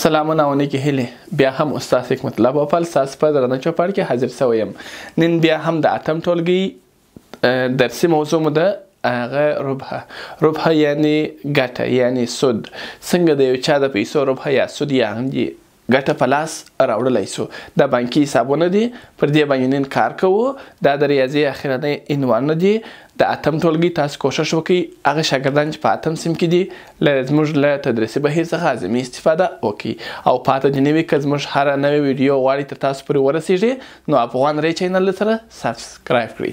سلامونه او نیکې هیلې بیا هم استاد حکمت الله بوپال ستاسو په درنه چوپړ کې حاضر شوی یم نن بیا هم د اتم ټولګي درسي موضوع مو ده هغه ربحه ربحه یعنی ګټه یعنی سود څنګه د یو چا د پیسو ربحه یا سود یا هم دي ګټه په لاس راوړلی سو دا بانکي حسابونه دي پر دې باندې نن کار کوو دا د ریاضي اخرنۍ عنوانونه دي د اتم ټولګي تاسو کوښښ وکړئ هغه شاګردان چې په اتم صنف کې دي لرې زموږ له تدریسي بهیر څخه اعظمي استفاده وکړئ او پاته دې نه وي که زموږ هره نوې ویډیو غواړئ تر تاسو پورې ورسیږي نو افغان رې چینل درسره سبسکرایب کړئ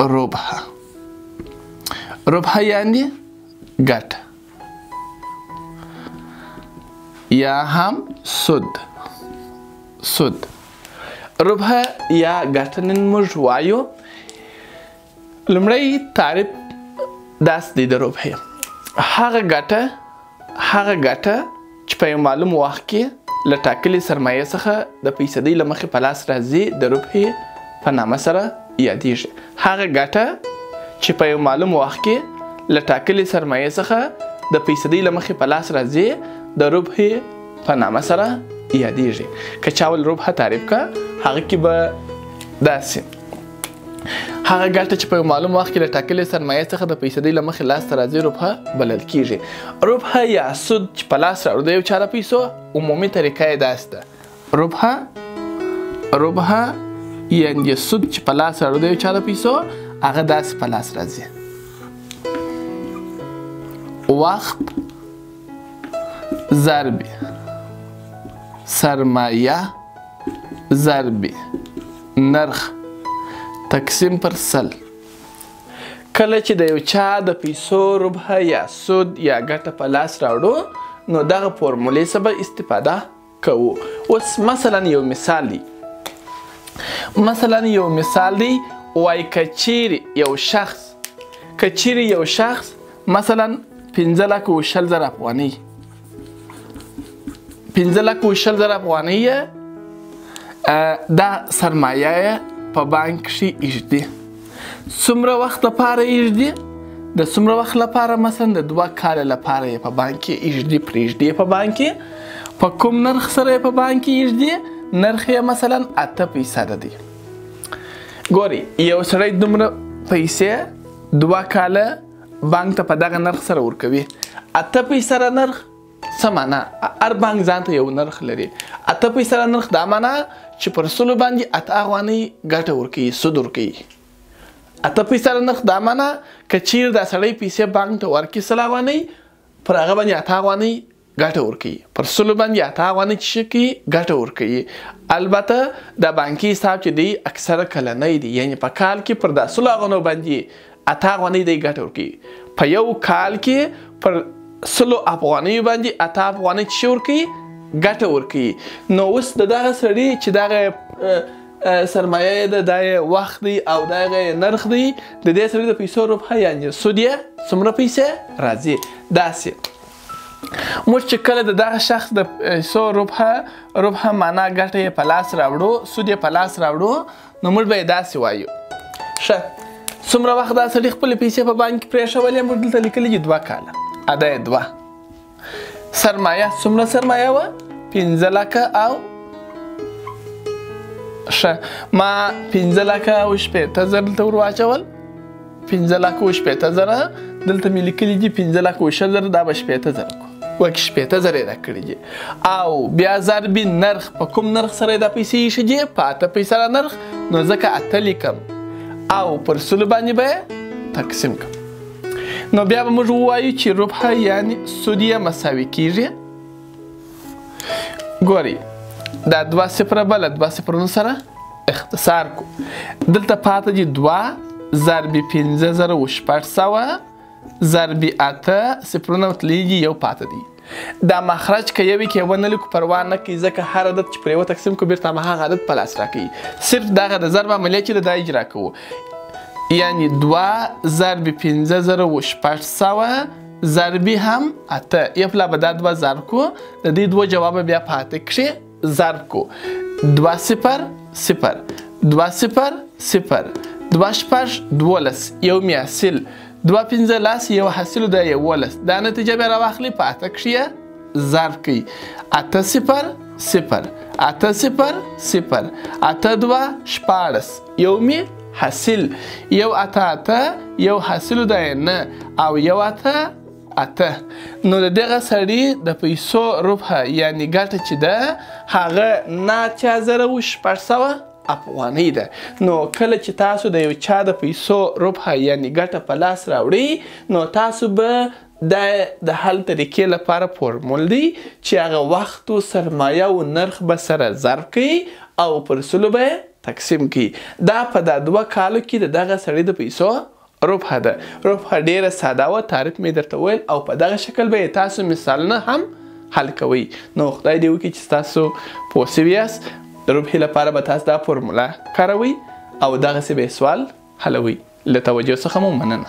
ربح ربح یعنی ګټ یا هم سود سود ربح یا ګټه نن موږ وایو لمړی تعریف داس دی د ربح هغه ګټه هغه ګټه چې په یو معلوم وخت کې له ټاکلې سرمایې څخه د فیصدۍ له مخې په لاس راځي د ربح په نامه سره یادیږي هغه ګټه چې په یو معلوم وخت کې له ټاکلې سرمایې څخه د فیصدۍ له مخې په لاس راځي د ربح په نامه سره یادیږي که چاول ربح تعریف کا هغه کې به داسې هغه ګټه چې په یو معلوم وخت کې له ټاکلې سرمایې څخه د فیصدۍ له مخې لاسته راځي روپه بلل کیږي روپه یا سود چې په لاس راوړو د یو چا له پیسو عمومي طریقه یې داسې ده روپه روپه یعنې سود چې په لاس راوړو د یو چا له پیسو هغه داسې په لاس راځي وخت ضرب سرمایه ضرب نرخ تقسیم پر سل کله چې د یو چا د پیسو ربح یا سود یا ګټه په لاس راوړو نو دغه فورمولې څخه به استفاده کوو اوس مثلا یو مثال دی مثلا یو مثال دی وای کچیر یو شخص کچیر یو شخص مثلا 15 لک او شل زر افغانۍ پنځه لک و شل زره افغانۍ دا سرمایه یې په بانک کښې ایږدي څومره وخت لپاره ایږدي د څومره وخت لپاره مثلا د دوه کال لپاره یې په بانک کې ایږدي پرېږدي په بانک کې په کوم نرخ سره یې په بانک کې ایږدي نرخ یې مثلا اته فیصده دی ګوري یو سړی دومره پیسې دوه کاله بانک ته په دغه نرخ سره ورکوي اته پیسره نرخ څه معنا هر بانک ځان ته یو نرخ لري اته پیسره نرخ دا معنا چې پر سلو باندې اته افغانۍ ګټه ورکوي سود ورکوي اته پیسره نرخ دا معنا که چیر دا سړی پیسې بانک ته ورکړي سل افغانۍ پر هغه باندې اته افغانۍ ګټه ورکوي پر سلو باندې اته افغانۍ چې شي کوي ګټه ورکوي البته دا بانکي حساب چې دی اکثره کلنۍ دی یعنی په کال کې پر دا سلو افغانو باندې اته افغانۍ دی ګټه ورکوي په یو کال کې پر سلو افغانۍ باندې اته افغانۍ چې ورکوي ګټه ورکوي نو اوس د دغه سړي چې دغه سرمایه ده دا یې وخت دی او دا یې نرخ دی د دې سړي د پیسو روپه یعنی سود یې څومره پیسې راځي داسې موږ چې کله د دغه شخص د پیسو ربح ربح معنا ګټه یې په لاس راوړو سود یې په لاس راوړو نو موږ به یې داسې وایو ښه څومره وخت دا سړي خپلې پیسې په بانک کې پرېښولې موږ دلته لیکلي دي دوه کاله ادا یې دوه سرمایه څومره سرمایه وه پنځه لکه او ښه ما پنځه لکه او شپېته زر دلته ور واچول پنځه لک او شپېته زره دلته مې لیکلي دي پنځه لک او شل زره دا به شپېته زره کو وکې شپېته زره یې راکړي دي او بیا ضرب نرخ په کوم نرخ سره دا پیسې ایښي دي په اته پیسه را نرخ نو ځکه اته لیکم او پر سلو باندې به تقسیم کړم نو بیا به موږ ووایو چې ربح یعنی سود یې مساوي کیږي ګوري دا دوه صفره بل دوه صفرونو سره اختصار کو دلته پاته دي دوه ضرب پنځه زره او شپږ سوه ضرب اته صفرونه تلېږي یو پاته دي دا مخرج که یوې کې ونه لیکو پروا نه کوي ځکه هر عدد چې پرې وتقسیم کو بیرته همهغه عدد په لاس راکوي صرف دغه د ضرب عملیه چې ده دا اجرا کوو یعنی دوه ضرب پنځه زره او شپږ سوه ضربي هم اته یو پلا به دا دوه ضرب کو د دې دوه جواب بیا په اته کښې ضرب کو دوه صفر صفر دوه صفر صفر دوه شپږ دولس یو مې حاصل دوه پنځه لس یو حاصل د یولس دا نتیجه بیا راواخلي په اته کښې ضرب کوي اته صفر صفر اته صفر صفر اته دوه شپاړس یو می حاصل یو اته اته یو حاصل ده نه او یو اته اته نو د دغه سړي د پیسو روپه یعنی ګټه چې ده هغه نه اتیا زره او شپږ سوه افغانۍ ده نو کله چې تاسو د یو چا د پیسو روپه یعنی ګټه په لاس راوړئ نو تاسو به دا د حل طریقې لپاره فورمول دی چې هغه وخت و سرمایه و نرخ به سره ضرب کوي او پر سلو به یې تقسیم کوي. دا په دا دوه کالو کې د دغه سړي د پیسو ربحه ده. ربحه ډېره ساده وه، تعریف مې درته وویل او په دغه شکل به یې تاسو مثالونه هم حل کوئ. نو خدای دې وکړي چې تاسو پوه شوي یاست. د ربحې لپاره به تاسو دا فورموله کاروئ او دغسې به یې سوال حلوئ. له توجه څخه مو مننه.